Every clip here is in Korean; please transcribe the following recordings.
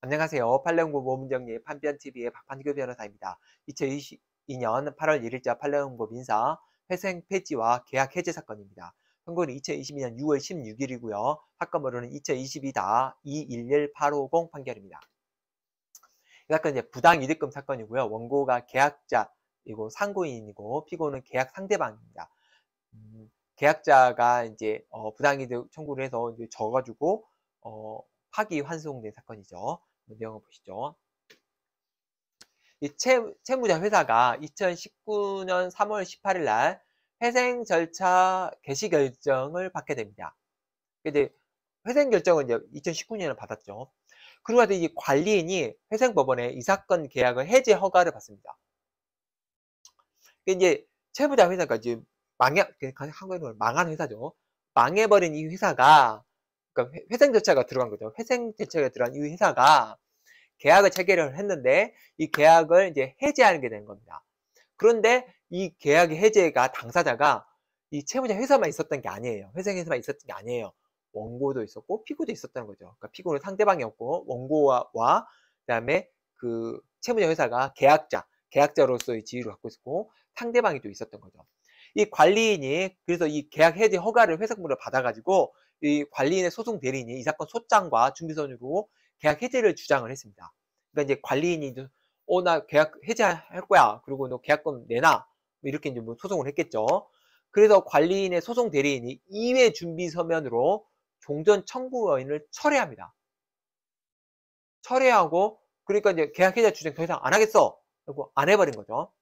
안녕하세요. 판례홍보 모문정리 판변TV의 박판규 변호사입니다. 2022년 8월 1일자 판례홍보 민사 회생 폐지와 계약 해제 사건입니다. 선고는 2022년 6월 16일이고요. 사건 번호는 2022-211850 판결입니다. 이 사건 이제 부당이득금 사건이고요. 원고가 계약자이고 상고인이고 피고는 계약 상대방입니다. 음, 계약자가 이제 어, 부당이득 청구를 해서 이제 져가지고 어, 파기 환송된 사건이죠. 내용을 보시죠. 이 채, 채무자 회사가 2019년 3월 18일 날 회생 절차 개시 결정을 받게 됩니다. 이제 회생 결정은 이제 2019년에 받았죠. 그리고 나서 이 관리인이 회생법원에 이 사건 계약을 해제 허가를 받습니다. 이제 채무자 회사가 이제 망해 한국으로 망한 회사죠. 망해버린 이 회사가 그러니까 회생 절차가 들어간 거죠. 회생 절차가 들어간 이 회사가 계약을 체결을 했는데 이 계약을 이제 해제하는 게 되는 겁니다. 그런데 이 계약의 해제가 당사자가 이 채무자 회사만 있었던 게 아니에요. 회생 회사만 있었던 게 아니에요. 원고도 있었고 피고도 있었다는 거죠. 그러니까 피고는 상대방이었고 원고와 와, 그다음에 그 채무자 회사가 계약자, 계약자로서의 지위를 갖고 있었고 상대방이 또 있었던 거죠. 이 관리인이 그래서 이 계약 해제 허가를 회생물을 받아가지고 이 관리인의 소송 대리인이 이 사건 소장과 준비서류로 계약 해제를 주장을 했습니다. 그러니까 이제 관리인이 어, 나 계약 해제할 거야. 그리고 너 계약금 내놔. 뭐 이렇게 이제 뭐 소송을 했겠죠. 그래서 관리인의 소송 대리인이 2회 준비 서면으로 종전 청구인을 철회합니다. 철회하고 그러니까 이제 계약 해제 주장 더 이상 안 하겠어. 그리고 안 해버린 거죠.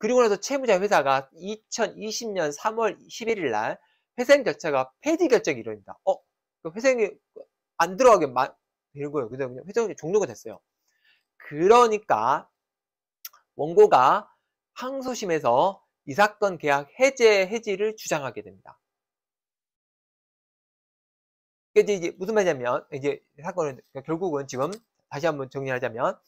그리고 나서 채무자 회사가 2020년 3월 11일 날 회생 절차가 폐지 결정이 이루어집니다. 어, 그 회생이 안 들어가게 되는 거예요. 그래서 그냥 회생이 종료가 됐어요. 그러니까 원고가 항소심에서 이 사건 계약 해제 해지를 주장하게 됩니다. 이제, 이제 무슨 말이냐면 이제 사건은 결국은 지금 다시 한번 정리하자면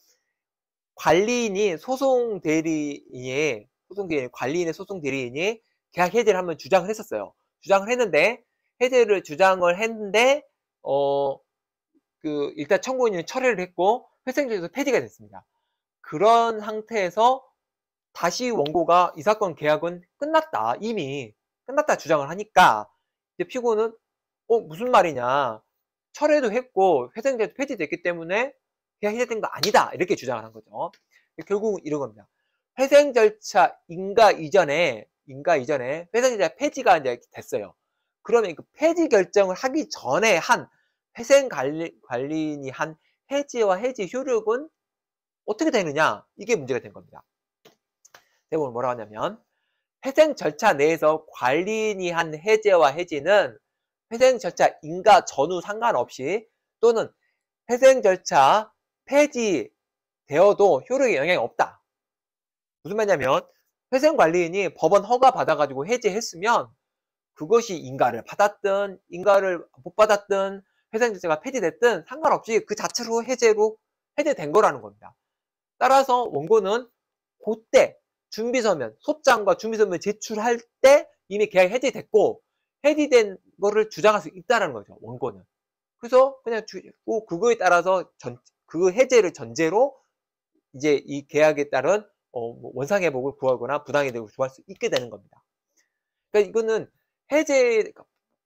관리인이 소송 대리인의 소송 대리인 관리인의 소송 대리인이 계약 해제를 한번 주장을 했었어요. 주장을 했는데 해제를 주장을 했는데 어 그 일단 청구인은 철회를 했고 회생제에서 폐지가 됐습니다. 그런 상태에서 다시 원고가 이 사건 계약은 끝났다 이미 끝났다 주장을 하니까 이제 피고는 어 무슨 말이냐 철회도 했고 회생제도 폐지됐기 때문에 계약 해제된 거 아니다 이렇게 주장을 한 거죠. 결국 이런 겁니다. 회생 절차 인가 이전에 인가 이전에 회생자 폐지가 이제 됐어요. 그러면 그 폐지 결정을 하기 전에 한 회생 관리, 관리인이 한 해지와 해지 효력은 어떻게 되느냐? 이게 문제가 된 겁니다. 대부분 뭐라고 하냐면 회생 절차 내에서 관리인이 한 해제와 해지는 회생 절차 인가 전후 상관없이 또는 회생 절차 폐지되어도 효력에 영향이 없다. 무슨 말이냐면 회생관리인이 법원 허가 받아가지고 해제했으면 그것이 인가를 받았든 인가를 못 받았든 회생제재가 폐지됐든 상관없이 그 자체로 해제로 해제된 거라는 겁니다. 따라서 원고는 그때 준비서면 소장과 준비서면 제출할 때 이미 계약 해제됐고 해지된 거를 주장할 수 있다는 거죠 원고는. 그래서 그냥 주, 그거에 따라서 전, 그 해제를 전제로 이제 이 계약에 따른 어, 뭐 원상회복을 구하거나 부당이득을 구할 수 있게 되는 겁니다. 그러니까 이거는 해제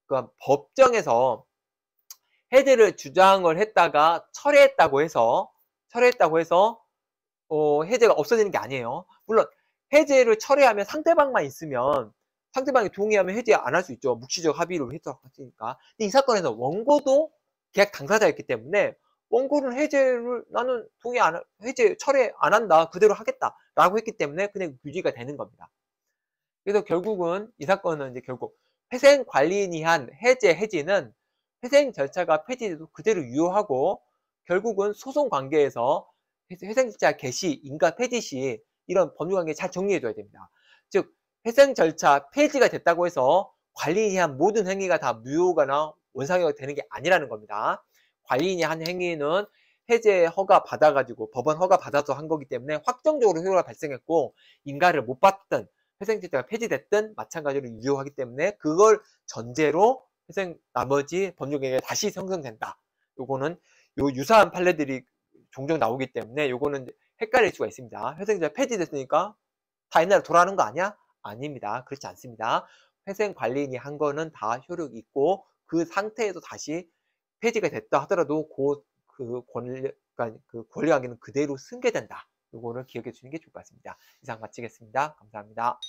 그러니까 법정에서 해제를 주장을 했다가 철회했다고 해서 철회했다고 해서 어, 해제가 없어지는 게 아니에요. 물론 해제를 철회하면 상대방만 있으면 상대방이 동의하면 해제 안 할 수 있죠. 묵시적 합의로 했었으니까. 근데 이 사건에서 원고도 계약 당사자였기 때문에 원고는 해제를 나는 동의 안 해제 철회 안 한다 그대로 하겠다 라고 했기 때문에 그냥 유지가 되는 겁니다. 그래서 결국은 이 사건은 이제 결국 회생 관리인이 한 해제 해지는 회생 절차가 폐지돼도 그대로 유효하고 결국은 소송 관계에서 회생 절차 개시, 인가 폐지 시 이런 법률 관계 잘 정리해 줘야 됩니다. 즉 회생 절차 폐지가 됐다고 해서 관리인이 한 모든 행위가 다 무효거나 원상효가 되는 게 아니라는 겁니다. 관리인이 한 행위는 해제 허가 받아가지고 법원 허가 받아서 한 거기 때문에 확정적으로 효과가 발생했고 인가를 못 받든 회생제재가 폐지됐든 마찬가지로 유효하기 때문에 그걸 전제로 회생 나머지 법률계획이 다시 형성된다. 요거는 요 유사한 판례들이 종종 나오기 때문에 요거는 헷갈릴 수가 있습니다. 회생제가 폐지됐으니까 다 옛날에 돌아가는 거 아니야? 아닙니다. 그렇지 않습니다. 회생 관리인이 한 거는 다 효력이 있고 그 상태에서 다시 폐지가 됐다 하더라도 그, 그 권리, 그러니까 그 권리관계는 그대로 승계된다. 요거를 기억해 주는 게 좋을 것 같습니다. 이상 마치겠습니다. 감사합니다.